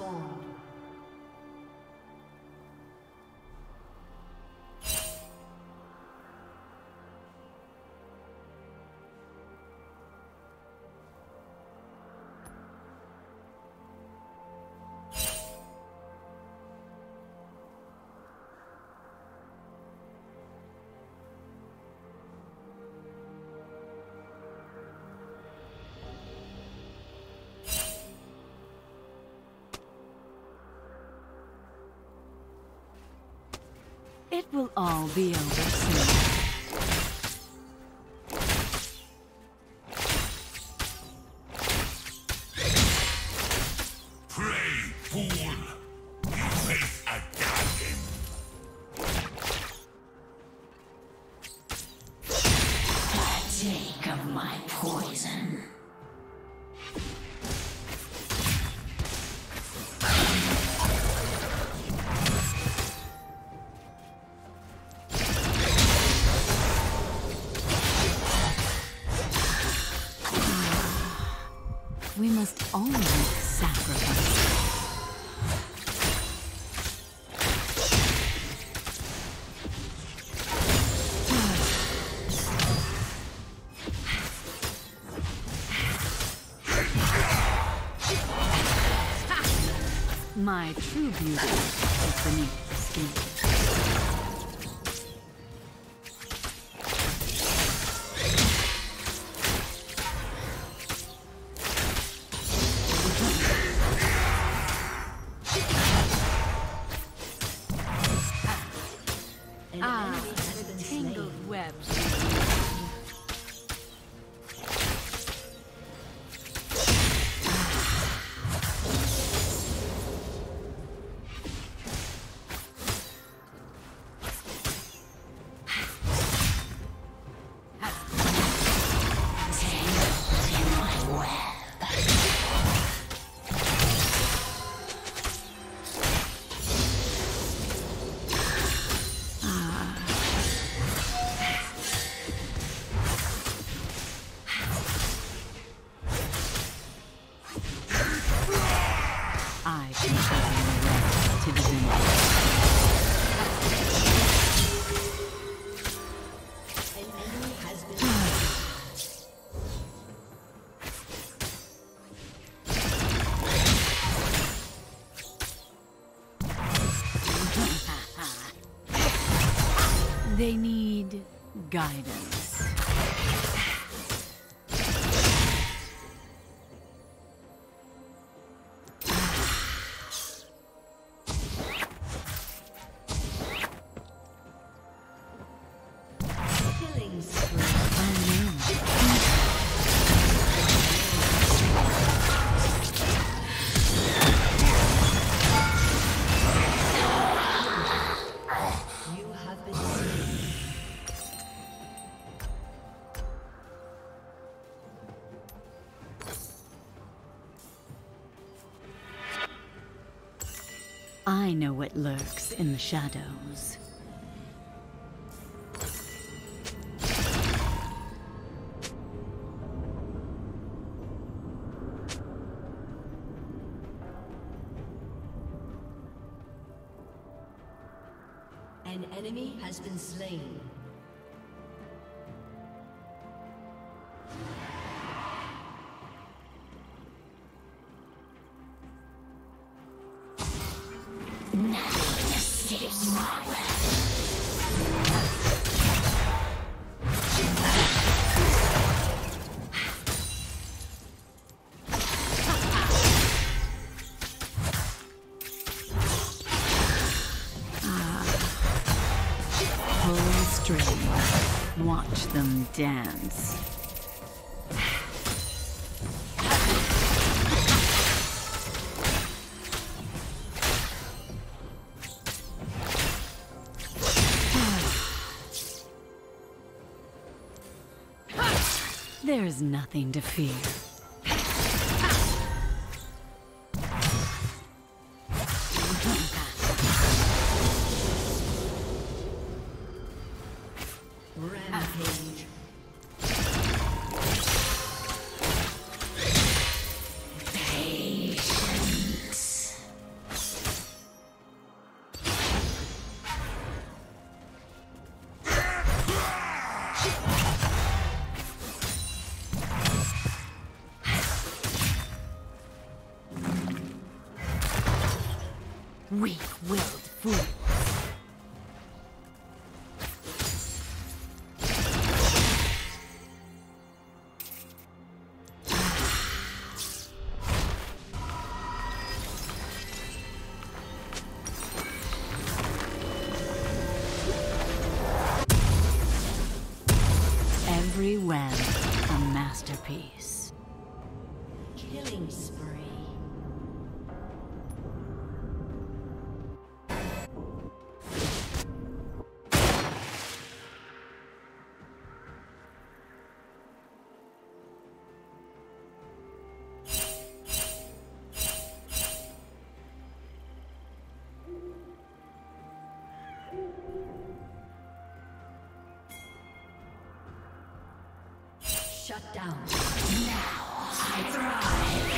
spawn. It will all be over soon. My true beauty is beneath. Gaia. lurks in the shadows. There's nothing to fear. Shut down. Slain.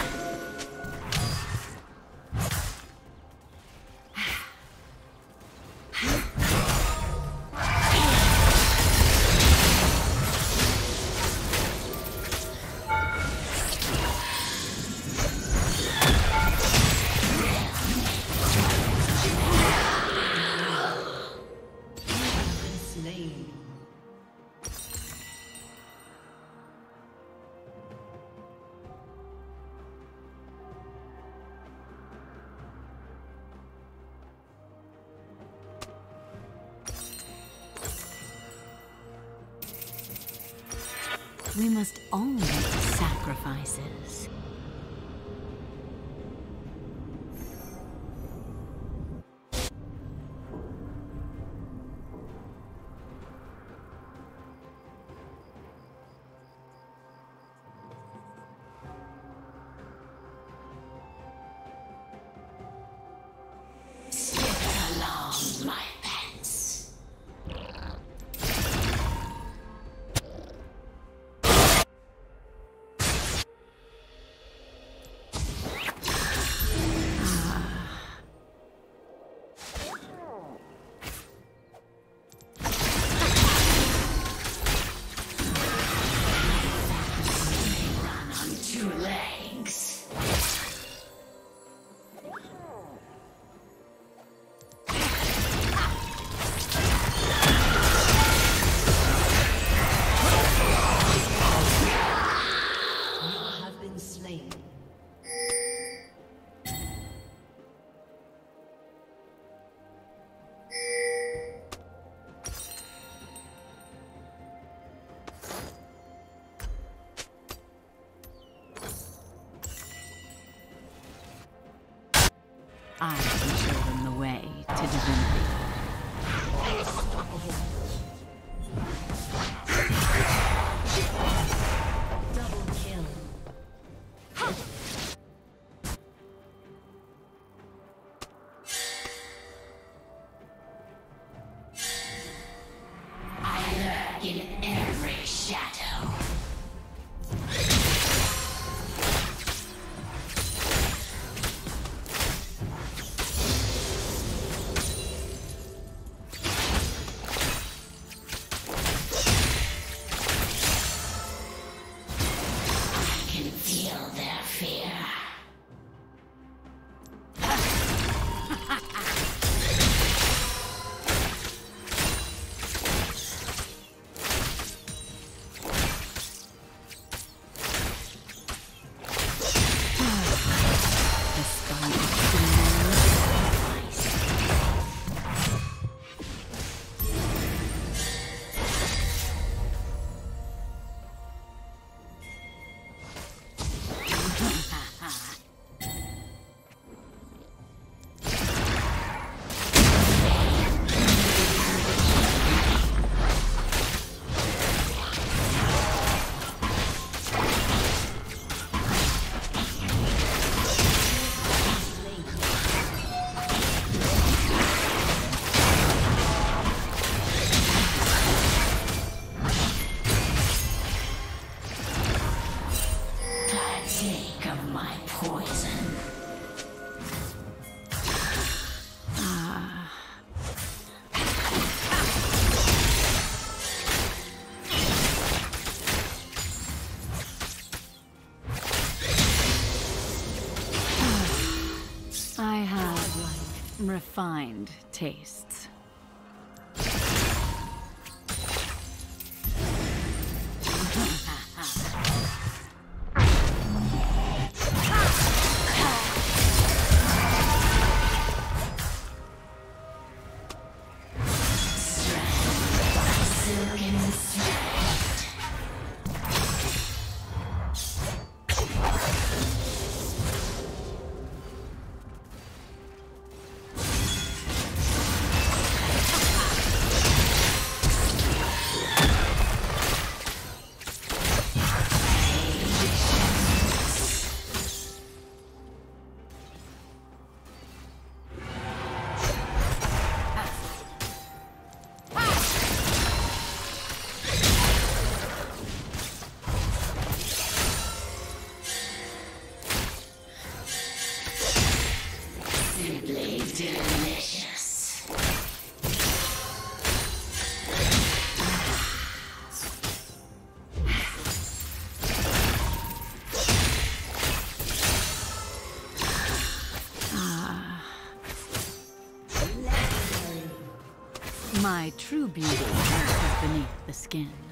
refined tastes. My true beauty is beneath the skin.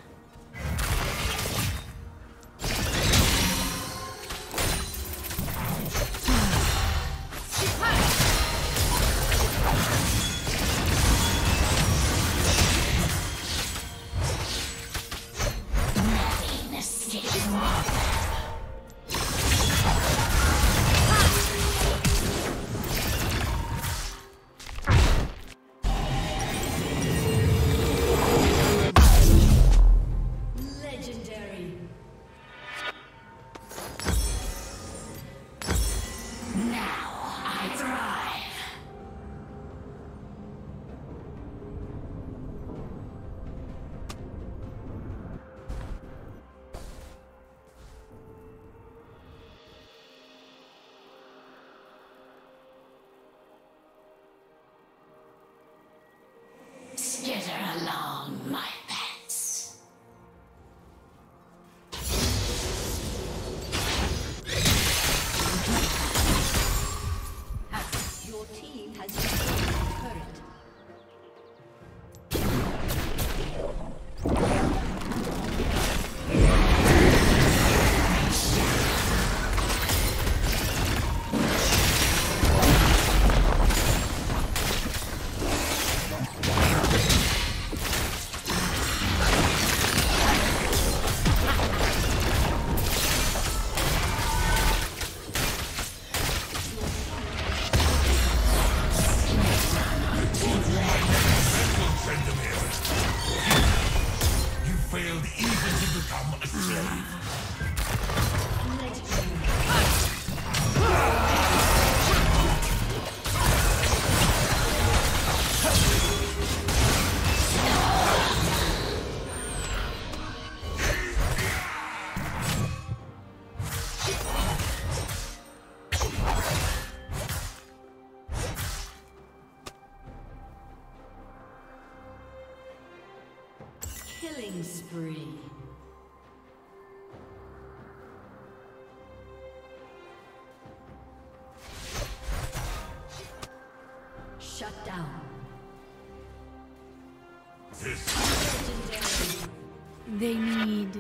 They need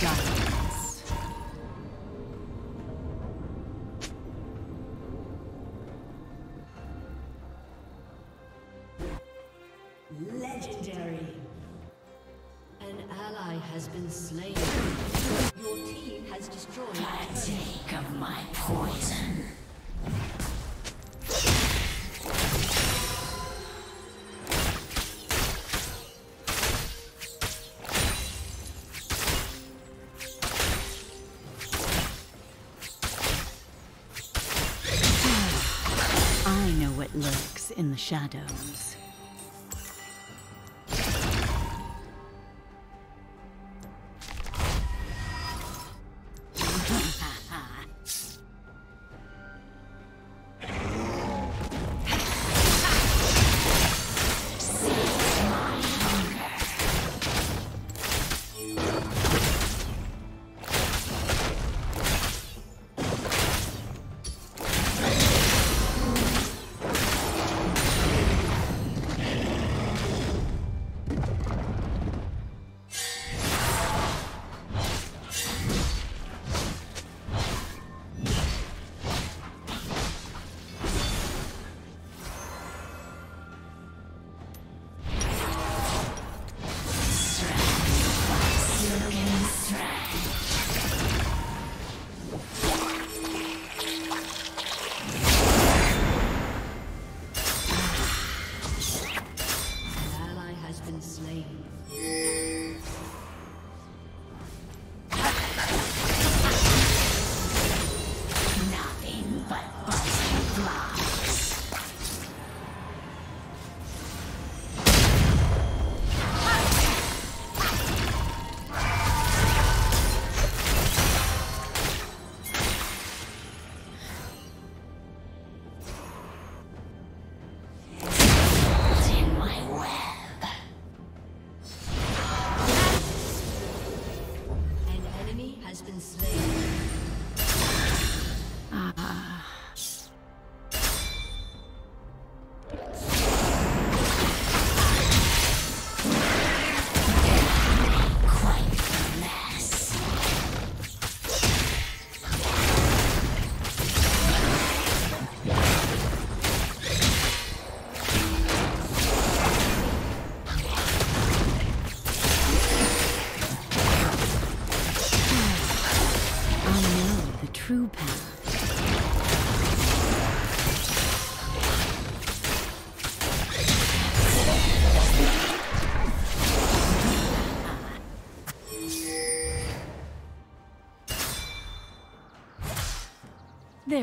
guidance. shadows.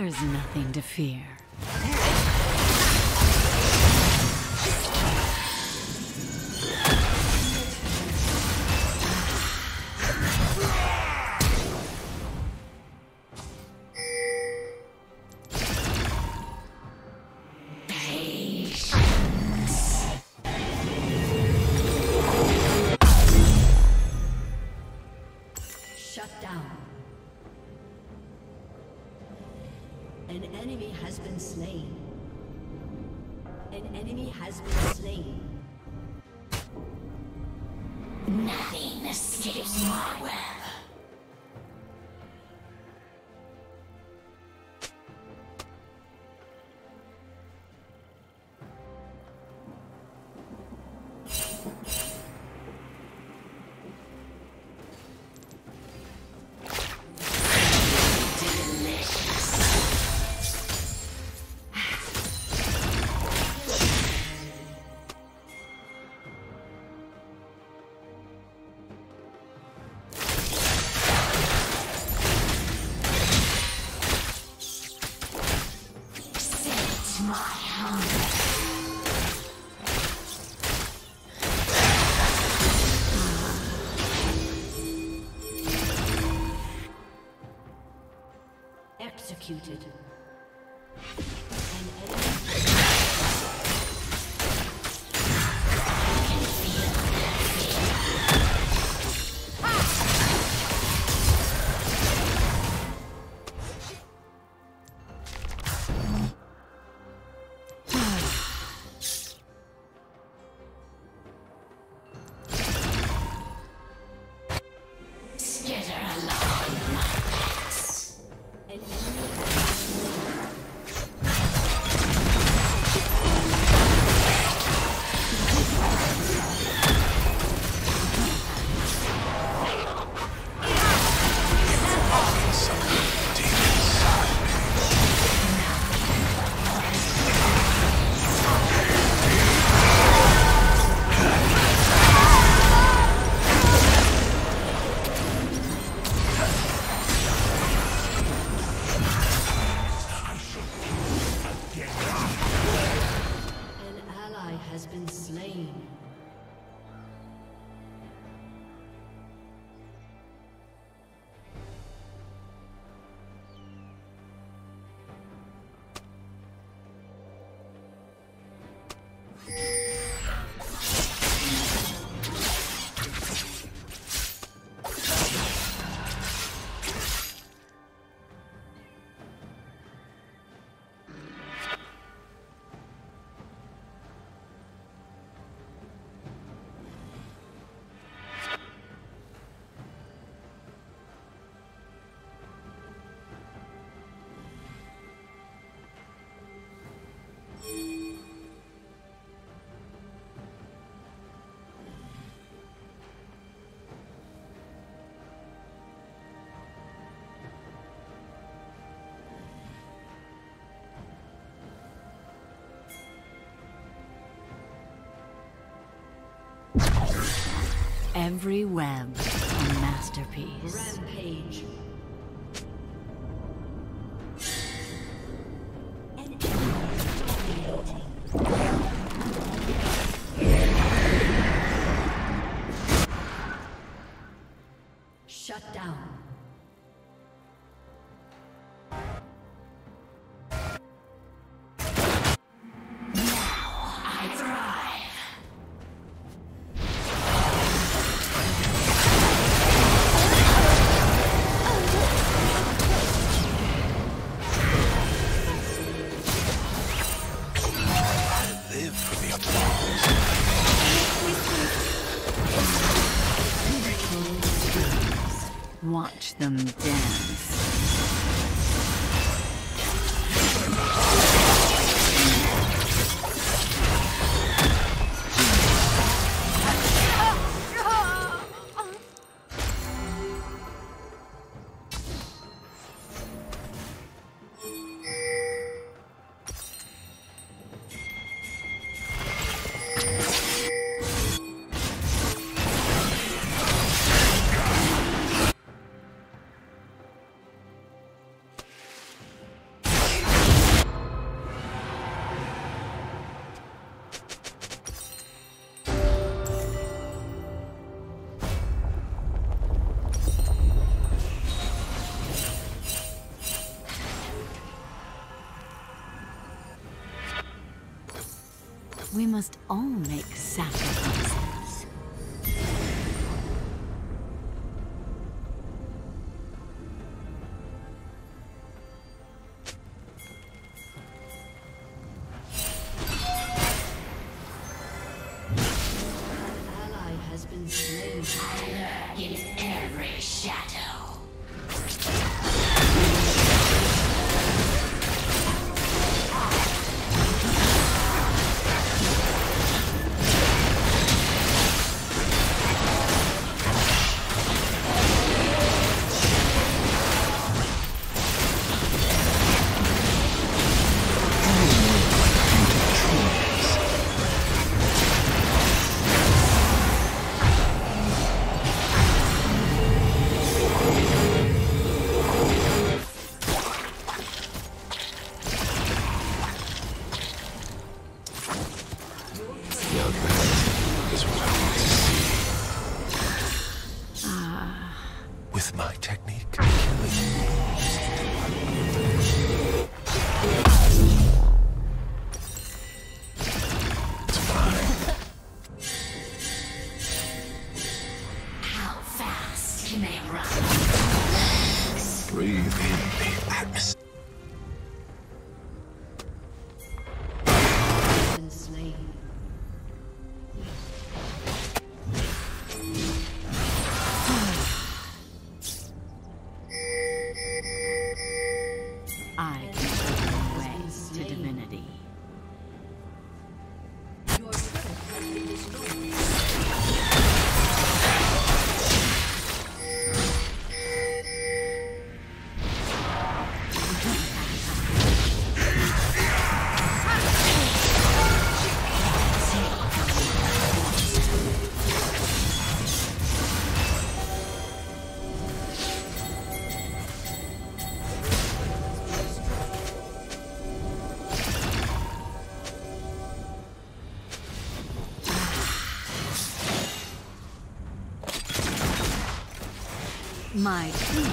There's nothing to fear. executed. Every web, a masterpiece. Rampage. them down. We must all make sacrifices. with my technique. My team.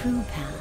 true path.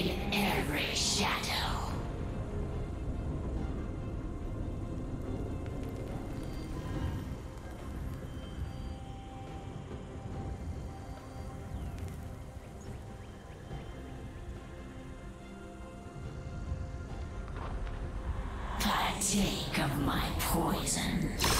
In every shadow. Partake of my poison.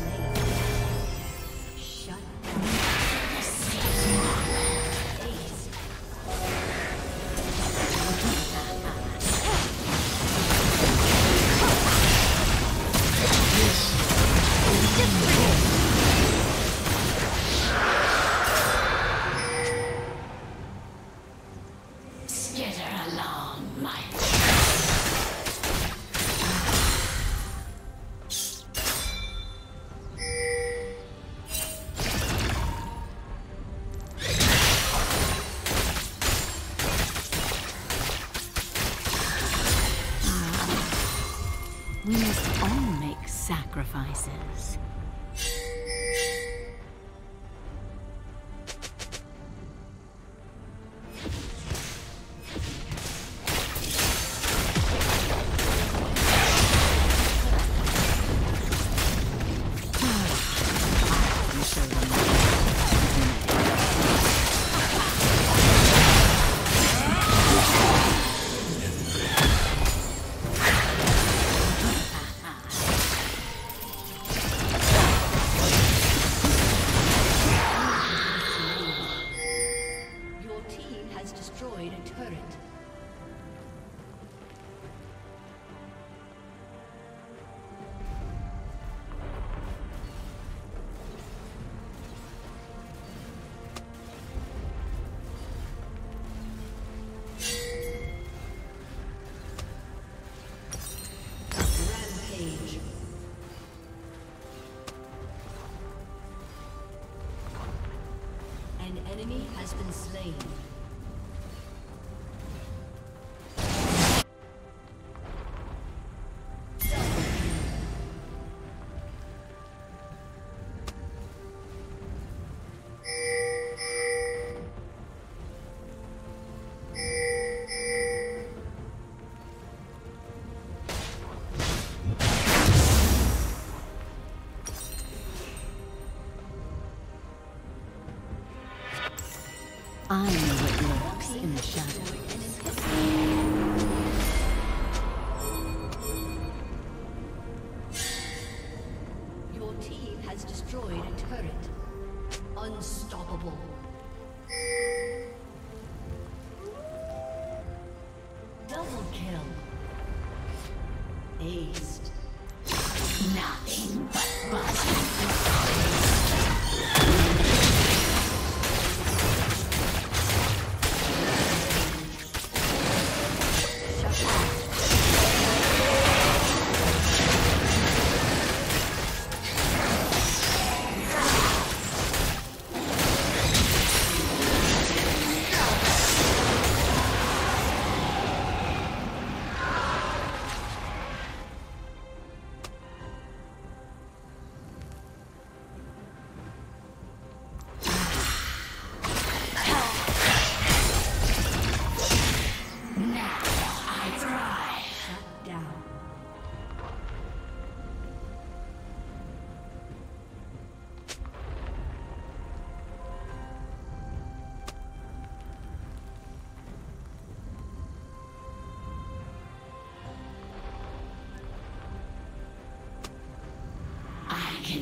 Sacrifices.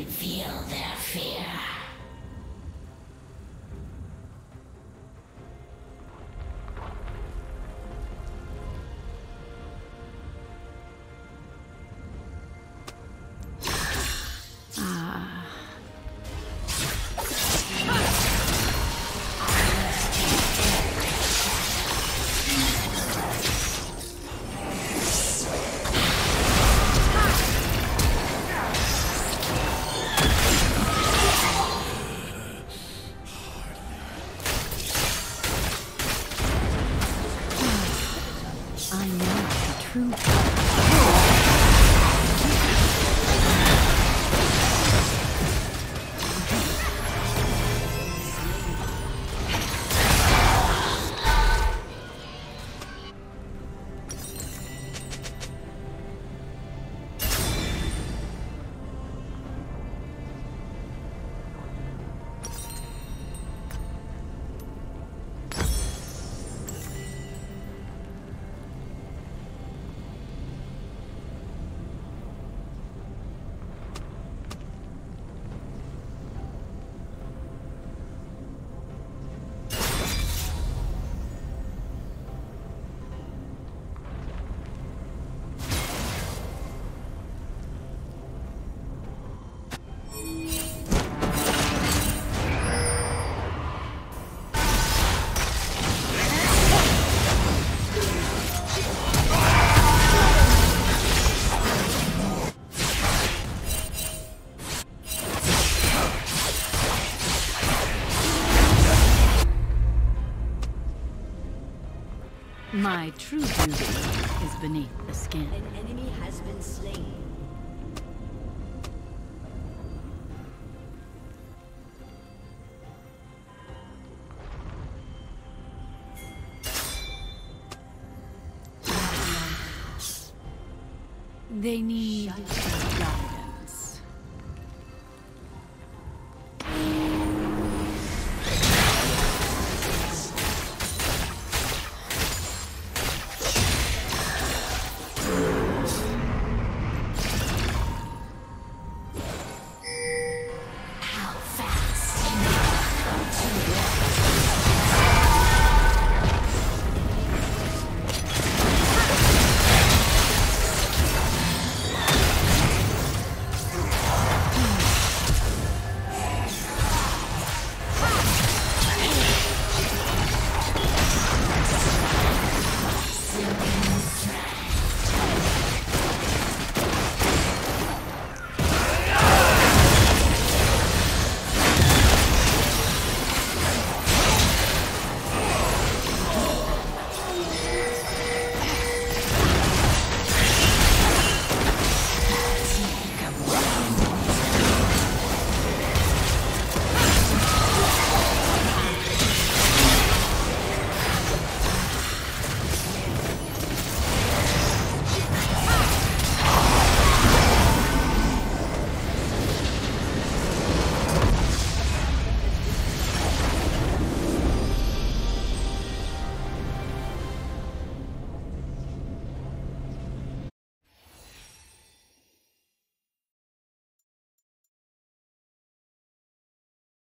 Feel their fear. True beauty is beneath the skin. An enemy has been slain. They need.